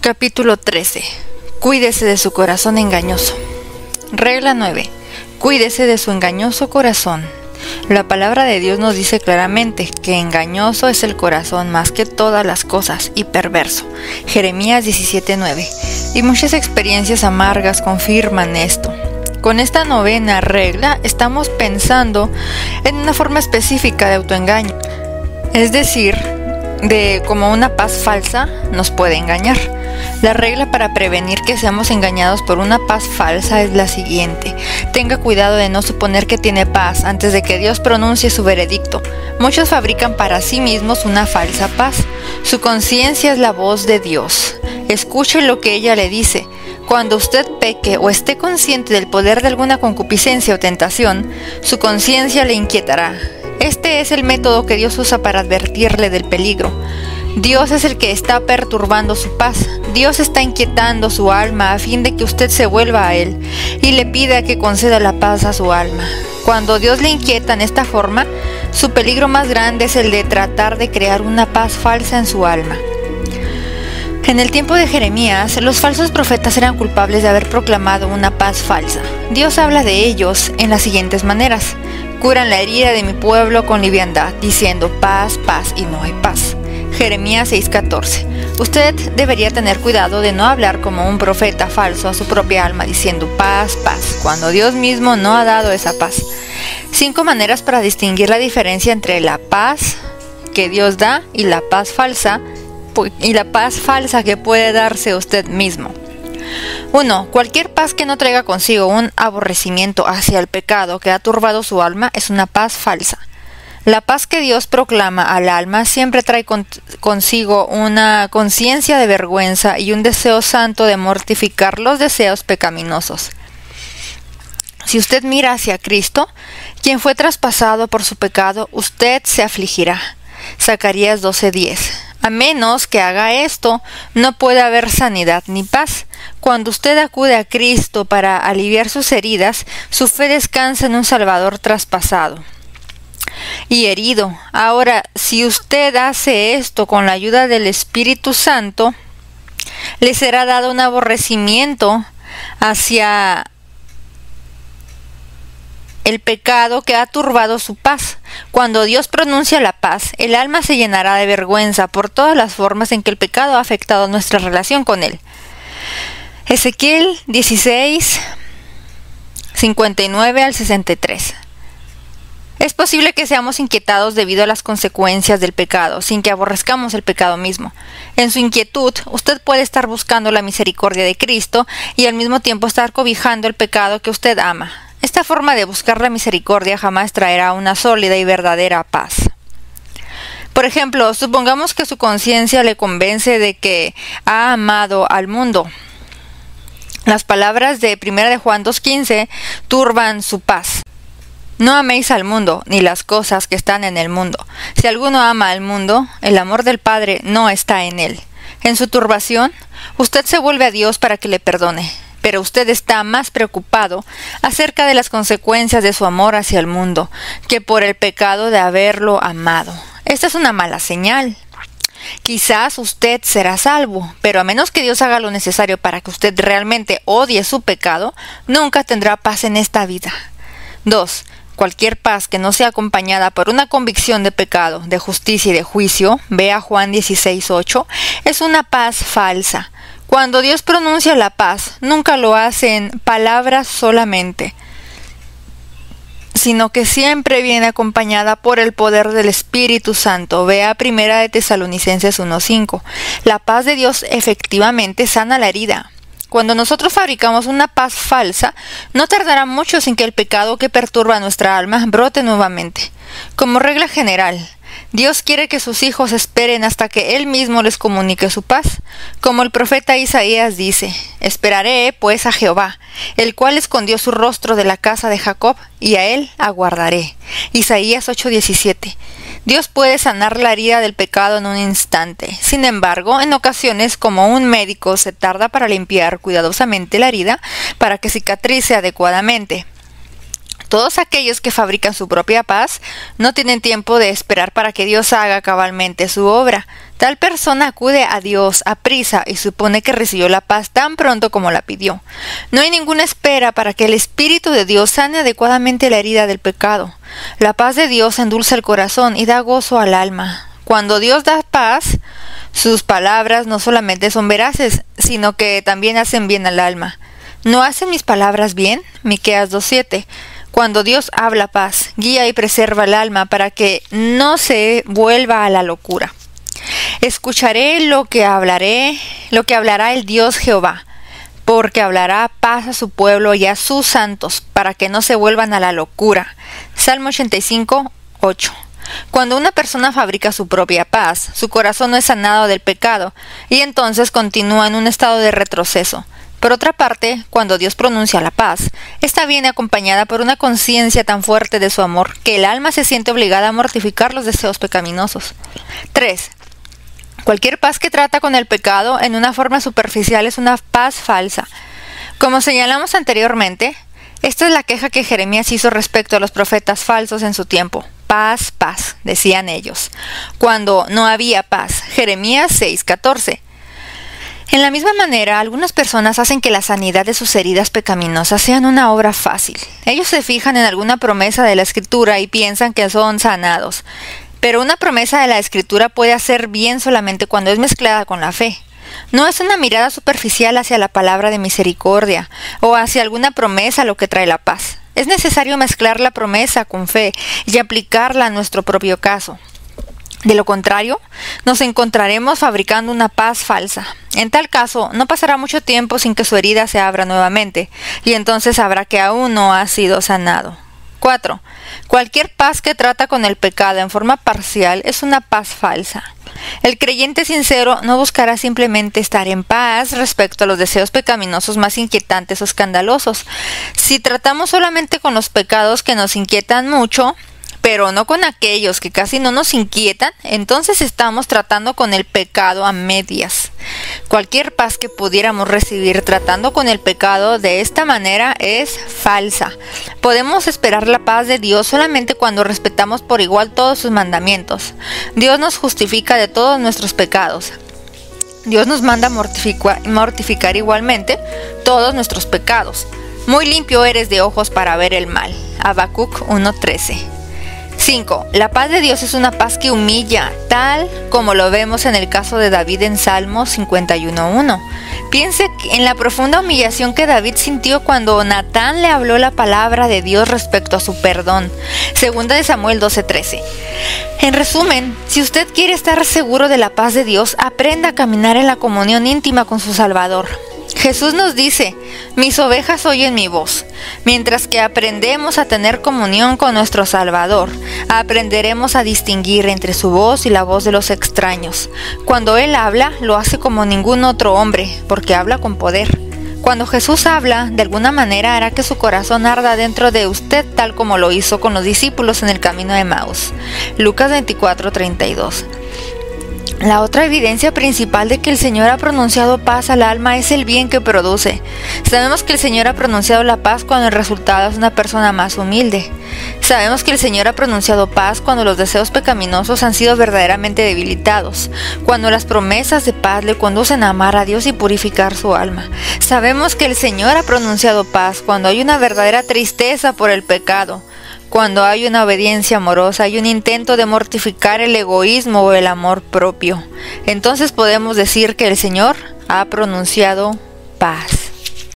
Capítulo 13. Cuídese de su corazón engañoso. Regla 9. Cuídese de su engañoso corazón. La palabra de Dios nos dice claramente que engañoso es el corazón más que todas las cosas y perverso. Jeremías 17:9. Y muchas experiencias amargas confirman esto. Con esta novena regla estamos pensando en una forma específica de autoengaño, es decir, de cómo una paz falsa nos puede engañar. La regla para prevenir que seamos engañados por una paz falsa es la siguiente. Tenga cuidado de no suponer que tiene paz antes de que Dios pronuncie su veredicto. Muchos fabrican para sí mismos una falsa paz. Su conciencia es la voz de Dios. Escuche lo que ella le dice. Cuando usted peque o esté consciente del poder de alguna concupiscencia o tentación, su conciencia le inquietará. Este es el método que Dios usa para advertirle del peligro. Dios es el que está perturbando su paz. Dios está inquietando su alma a fin de que usted se vuelva a Él y le pida que conceda la paz a su alma. Cuando Dios le inquieta en esta forma, su peligro más grande es el de tratar de crear una paz falsa en su alma. En el tiempo de Jeremías, los falsos profetas eran culpables de haber proclamado una paz falsa. Dios habla de ellos en las siguientes maneras. Curan la herida de mi pueblo con liviandad, diciendo paz, paz y no hay paz. Jeremías 6:14. Usted debería tener cuidado de no hablar como un profeta falso a su propia alma diciendo paz, paz, cuando Dios mismo no ha dado esa paz. Cinco maneras para distinguir la diferencia entre la paz que Dios da y la paz falsa y la paz falsa que puede darse usted mismo. 1. Cualquier paz que no traiga consigo un aborrecimiento hacia el pecado que ha turbado su alma es una paz falsa. La paz que Dios proclama al alma siempre trae consigo una conciencia de vergüenza y un deseo santo de mortificar los deseos pecaminosos. Si usted mira hacia Cristo, quien fue traspasado por su pecado, usted se afligirá. Zacarías 12:10 a menos que haga esto, no puede haber sanidad ni paz. Cuando usted acude a Cristo para aliviar sus heridas, su fe descansa en un Salvador traspasado y herido. Ahora, si usted hace esto con la ayuda del Espíritu Santo, le será dado un aborrecimiento hacia el pecado que ha turbado su paz. Cuando Dios pronuncia la paz, el alma se llenará de vergüenza por todas las formas en que el pecado ha afectado nuestra relación con Él. Ezequiel 16, 59 al 63. Es posible que seamos inquietados debido a las consecuencias del pecado, sin que aborrezcamos el pecado mismo. En su inquietud, usted puede estar buscando la misericordia de Cristo y al mismo tiempo estar cobijando el pecado que usted ama. Esta forma de buscar la misericordia jamás traerá una sólida y verdadera paz. Por ejemplo, supongamos que su conciencia le convence de que ha amado al mundo. Las palabras de 1 de Juan 2.15 turban su paz. No améis al mundo, ni las cosas que están en el mundo. Si alguno ama al mundo, el amor del Padre no está en él. En su turbación, usted se vuelve a Dios para que le perdone pero usted está más preocupado acerca de las consecuencias de su amor hacia el mundo que por el pecado de haberlo amado. Esta es una mala señal. Quizás usted será salvo, pero a menos que Dios haga lo necesario para que usted realmente odie su pecado, nunca tendrá paz en esta vida. 2. Cualquier paz que no sea acompañada por una convicción de pecado, de justicia y de juicio, vea Juan 16.8, es una paz falsa. Cuando Dios pronuncia la paz, nunca lo hace en palabras solamente, sino que siempre viene acompañada por el poder del Espíritu Santo. Vea primera de Tesalonicenses 1.5. La paz de Dios efectivamente sana la herida. Cuando nosotros fabricamos una paz falsa, no tardará mucho sin que el pecado que perturba nuestra alma brote nuevamente. Como regla general, Dios quiere que sus hijos esperen hasta que Él mismo les comunique su paz. Como el profeta Isaías dice, Esperaré pues a Jehová, el cual escondió su rostro de la casa de Jacob, y a Él aguardaré. Isaías 8:17. Dios puede sanar la herida del pecado en un instante. Sin embargo, en ocasiones, como un médico se tarda para limpiar cuidadosamente la herida para que cicatrice adecuadamente. Todos aquellos que fabrican su propia paz no tienen tiempo de esperar para que Dios haga cabalmente su obra. Tal persona acude a Dios a prisa y supone que recibió la paz tan pronto como la pidió. No hay ninguna espera para que el Espíritu de Dios sane adecuadamente la herida del pecado. La paz de Dios endulza el corazón y da gozo al alma. Cuando Dios da paz, sus palabras no solamente son veraces, sino que también hacen bien al alma. ¿No hacen mis palabras bien? Miqueas 2:7. Cuando Dios habla paz, guía y preserva el alma para que no se vuelva a la locura. Escucharé lo que hablaré, lo que hablará el Dios Jehová, porque hablará paz a su pueblo y a sus santos, para que no se vuelvan a la locura. Salmo 85, 8. Cuando una persona fabrica su propia paz, su corazón no es sanado del pecado, y entonces continúa en un estado de retroceso. Por otra parte, cuando Dios pronuncia la paz, esta viene acompañada por una conciencia tan fuerte de su amor que el alma se siente obligada a mortificar los deseos pecaminosos. 3. Cualquier paz que trata con el pecado en una forma superficial es una paz falsa. Como señalamos anteriormente, esta es la queja que Jeremías hizo respecto a los profetas falsos en su tiempo. Paz, paz, decían ellos, cuando no había paz. Jeremías 6:14. En la misma manera, algunas personas hacen que la sanidad de sus heridas pecaminosas sean una obra fácil. Ellos se fijan en alguna promesa de la Escritura y piensan que son sanados. Pero una promesa de la Escritura puede hacer bien solamente cuando es mezclada con la fe. No es una mirada superficial hacia la palabra de misericordia o hacia alguna promesa lo que trae la paz. Es necesario mezclar la promesa con fe y aplicarla a nuestro propio caso. De lo contrario, nos encontraremos fabricando una paz falsa. En tal caso, no pasará mucho tiempo sin que su herida se abra nuevamente, y entonces sabrá que aún no ha sido sanado. 4. Cualquier paz que trata con el pecado en forma parcial es una paz falsa. El creyente sincero no buscará simplemente estar en paz respecto a los deseos pecaminosos más inquietantes o escandalosos. Si tratamos solamente con los pecados que nos inquietan mucho, pero no con aquellos que casi no nos inquietan, entonces estamos tratando con el pecado a medias. Cualquier paz que pudiéramos recibir tratando con el pecado de esta manera es falsa. Podemos esperar la paz de Dios solamente cuando respetamos por igual todos sus mandamientos. Dios nos justifica de todos nuestros pecados. Dios nos manda mortificar, mortificar igualmente todos nuestros pecados. Muy limpio eres de ojos para ver el mal. Habacuc 1.13 5. La paz de Dios es una paz que humilla, tal como lo vemos en el caso de David en Salmos 51.1. Piense en la profunda humillación que David sintió cuando Natán le habló la palabra de Dios respecto a su perdón. Segunda de Samuel 12:13. En resumen, si usted quiere estar seguro de la paz de Dios, aprenda a caminar en la comunión íntima con su Salvador. Jesús nos dice, mis ovejas oyen mi voz. Mientras que aprendemos a tener comunión con nuestro Salvador, aprenderemos a distinguir entre su voz y la voz de los extraños. Cuando Él habla, lo hace como ningún otro hombre, porque habla con poder. Cuando Jesús habla, de alguna manera hará que su corazón arda dentro de usted tal como lo hizo con los discípulos en el camino de Maús. Lucas 24:32 la otra evidencia principal de que el Señor ha pronunciado paz al alma es el bien que produce. Sabemos que el Señor ha pronunciado la paz cuando el resultado es una persona más humilde. Sabemos que el Señor ha pronunciado paz cuando los deseos pecaminosos han sido verdaderamente debilitados, cuando las promesas de paz le conducen a amar a Dios y purificar su alma. Sabemos que el Señor ha pronunciado paz cuando hay una verdadera tristeza por el pecado, cuando hay una obediencia amorosa, hay un intento de mortificar el egoísmo o el amor propio. Entonces podemos decir que el Señor ha pronunciado paz.